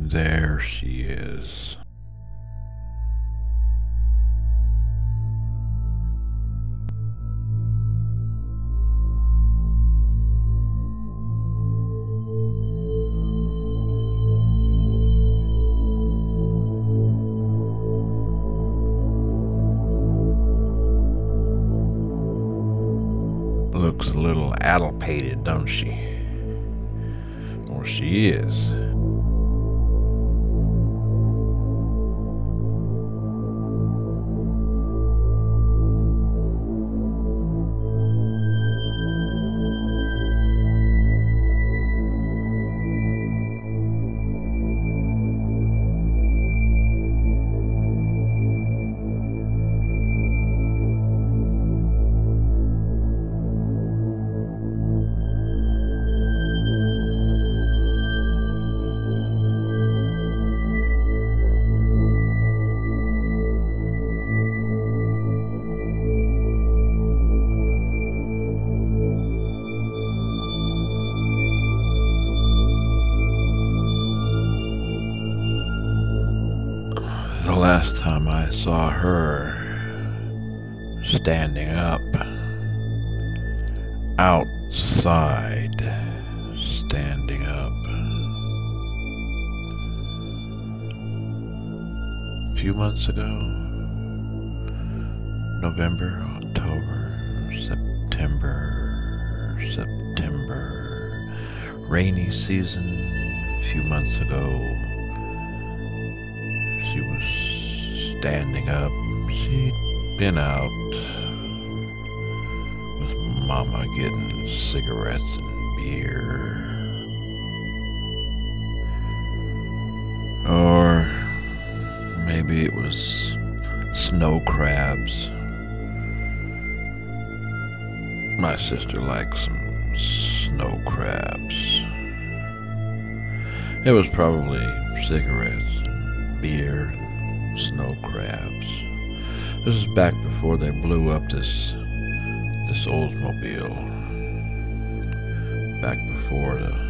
There she is. Looks a little addlepated, don't she? Or she is. The last time I saw her standing up outside, standing up. A few months ago, November, October, September, September, rainy season, a few months ago. She was standing up. She'd been out with Mama getting cigarettes and beer. Or maybe it was snow crabs. My sister likes some snow crabs. It was probably cigarettes beer and snow crabs. This is back before they blew up this this Oldsmobile. Back before the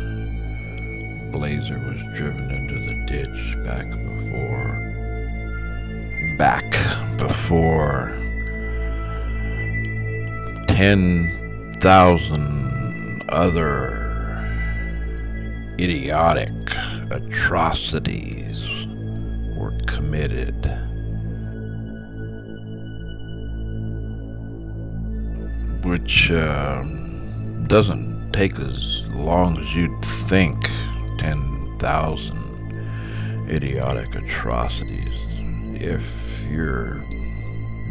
Blazer was driven into the ditch. Back before. Back before. Ten thousand other idiotic atrocities committed. Which uh, doesn't take as long as you'd think 10,000 idiotic atrocities. If you're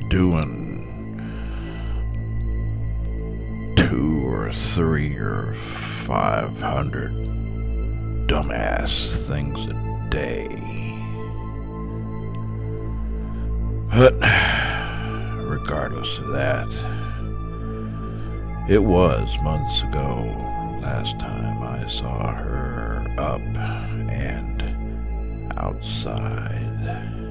doing two or three or five hundred dumbass things a day. But regardless of that, it was months ago last time I saw her up and outside.